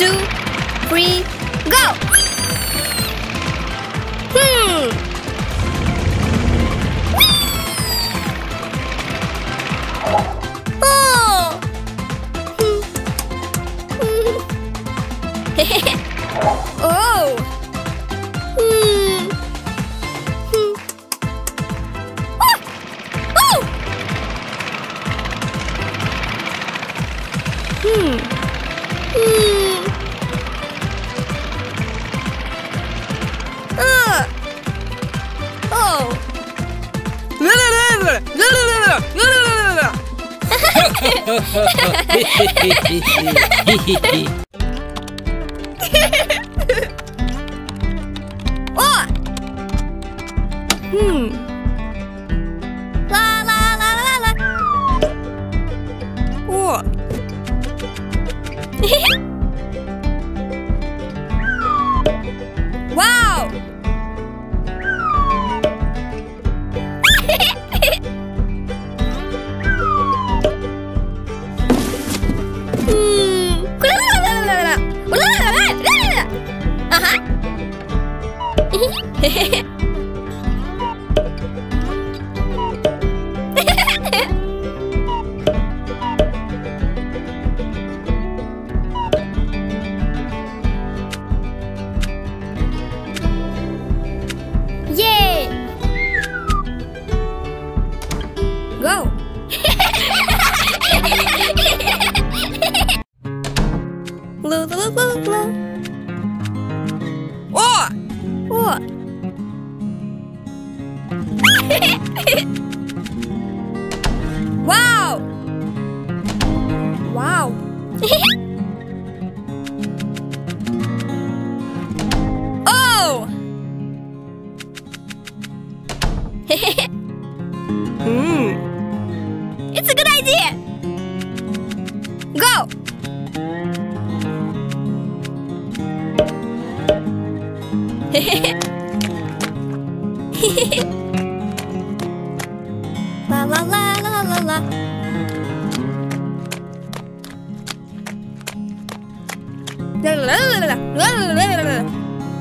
two, だだだだだ。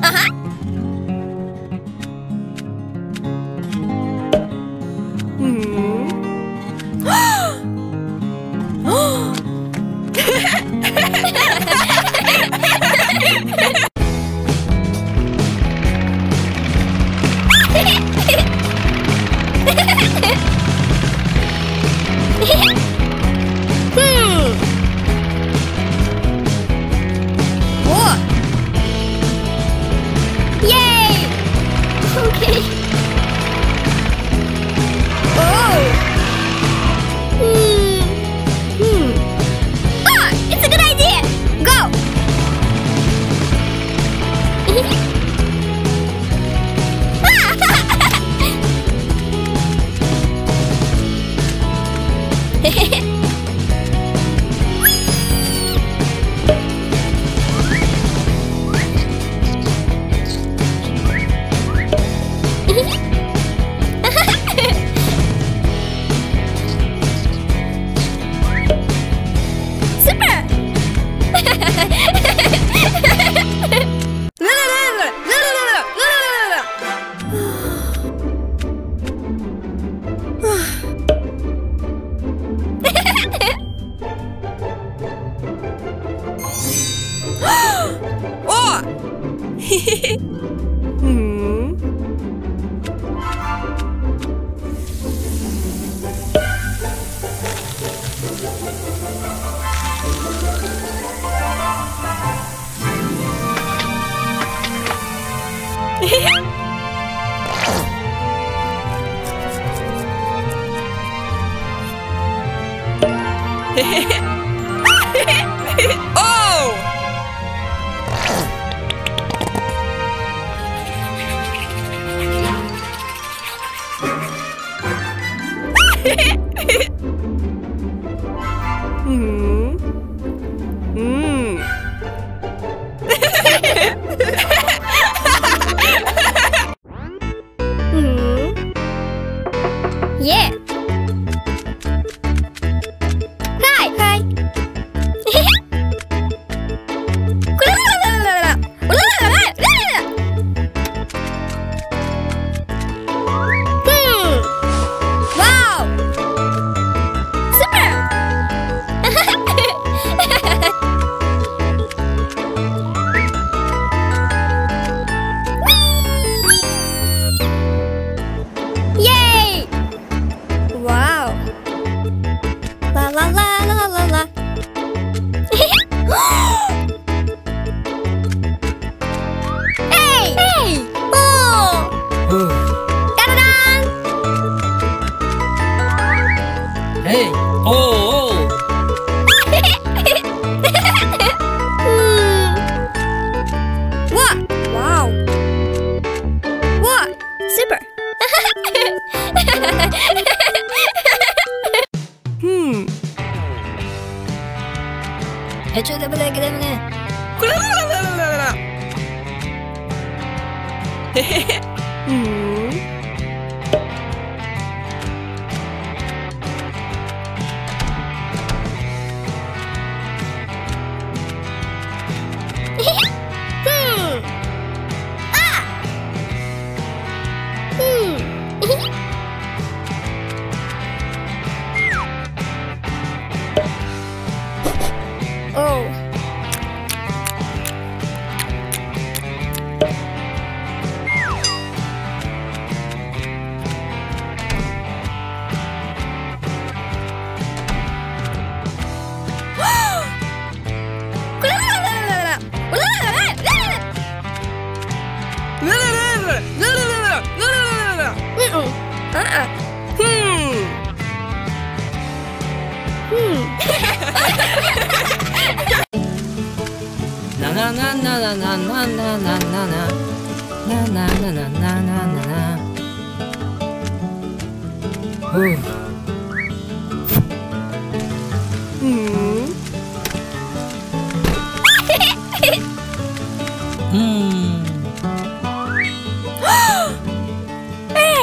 あは oh!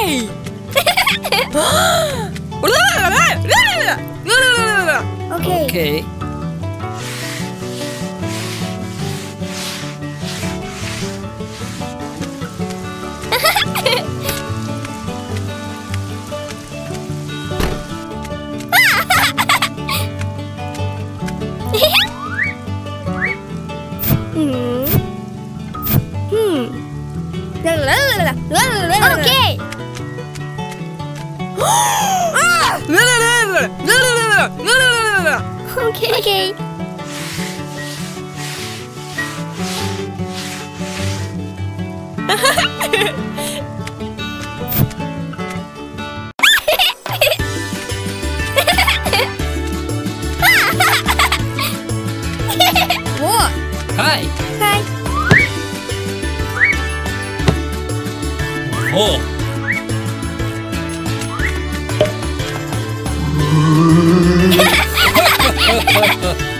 Okay. Okay. Okay. Okay. Okay. What? Hi. Hi. Oh. 呵呵呵。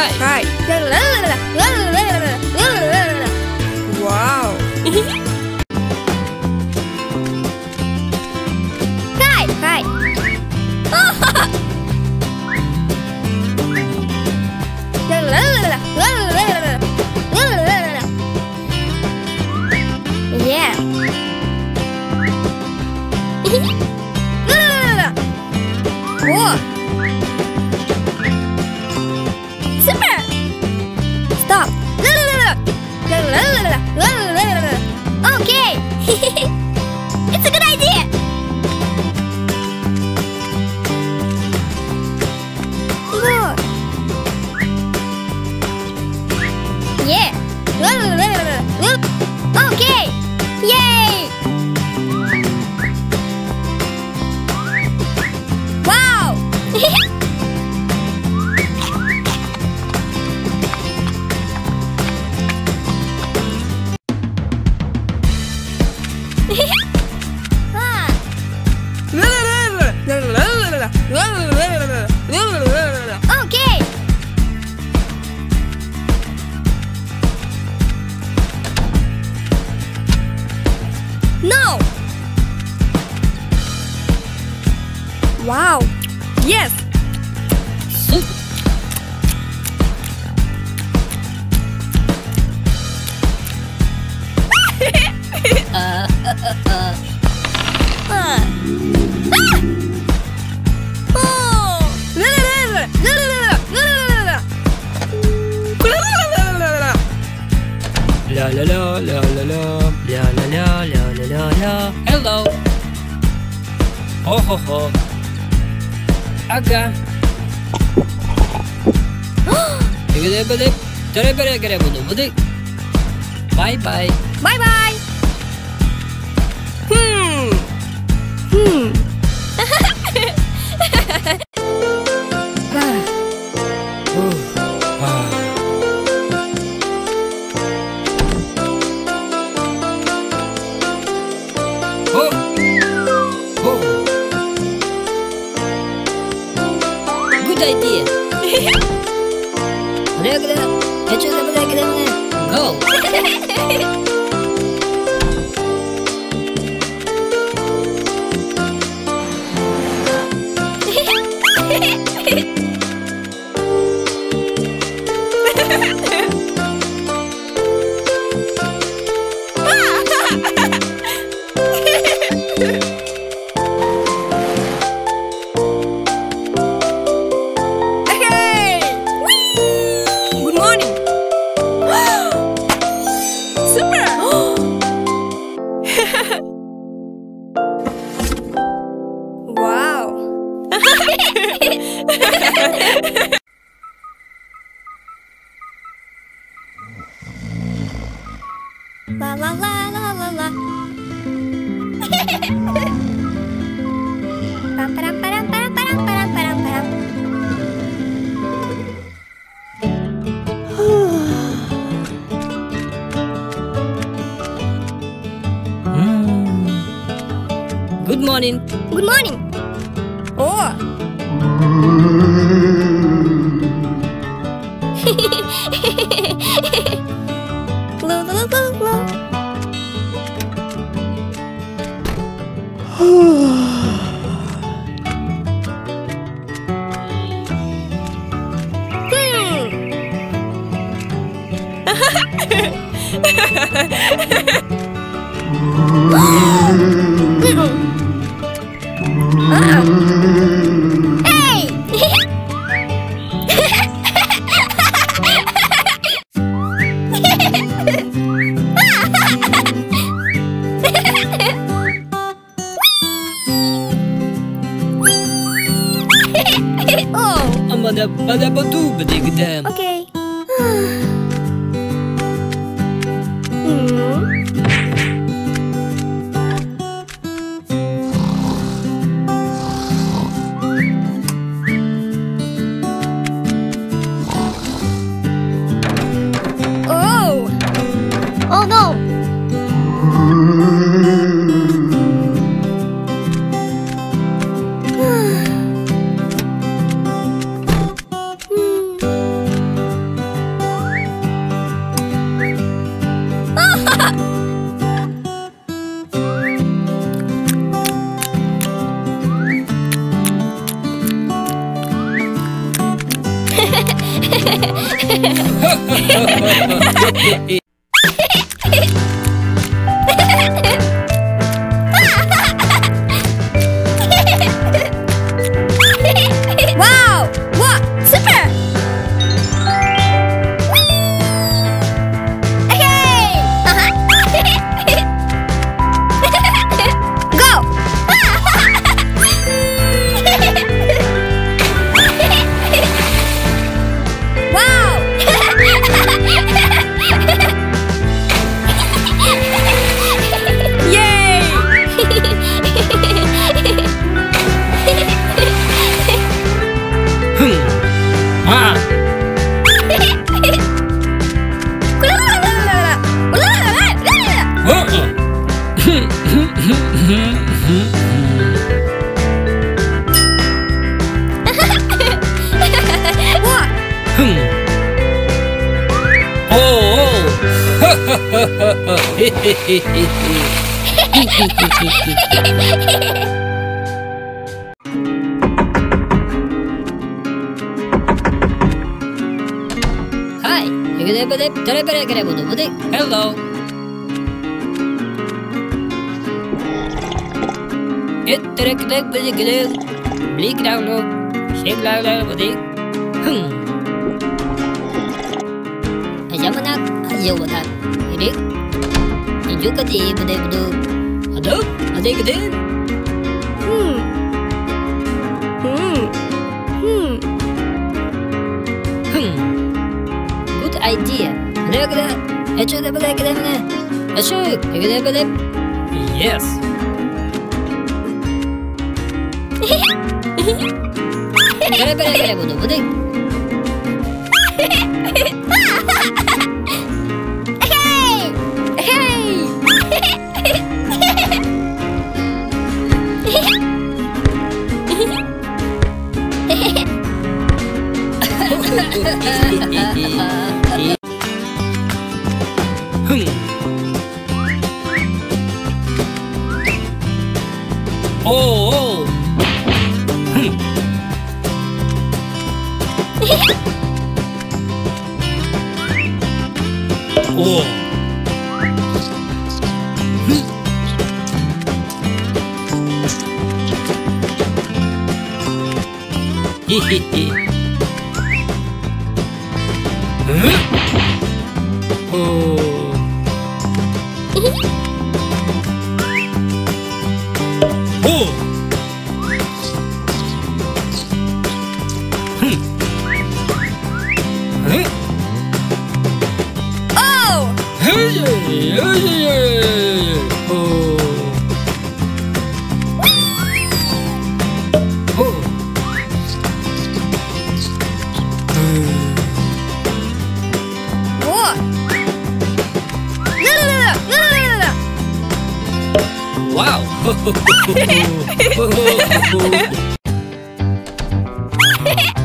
Right. hello. Oh ho ho. Aga. Bye bye. Bye bye. La la bidi. Hmm. Yamanak, Yowatak, Rick, Yukati, Budebu, Ado. Ade gidi. Hmm. Hmm. Hmm. Hmm. good 그래 그래 그래 모두 모두 흥 오오. おお嘿嘿嘿。Wow.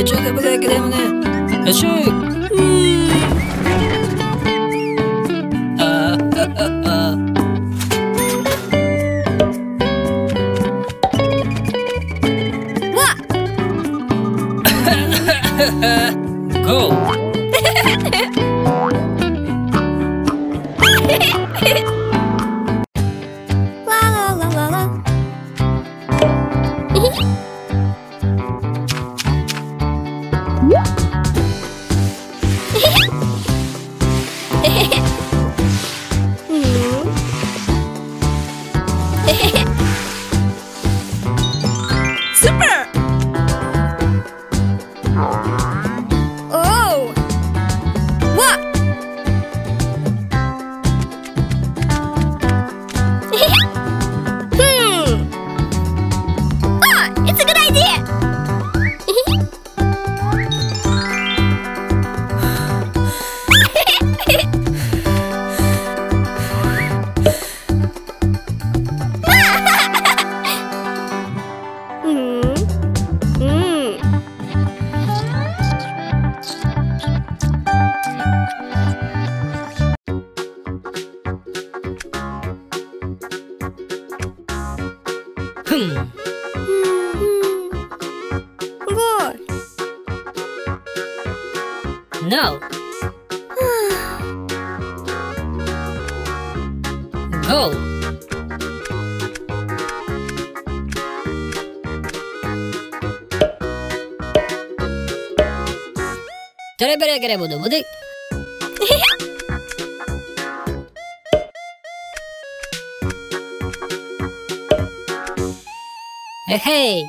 Эчек, эбілек, эдеміне Эчек Ммм からものもね。えへい。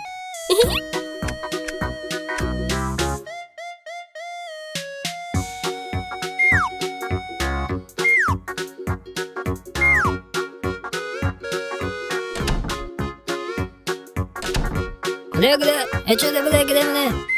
ぐだぐだ、え、ちょ、でもない、でもない。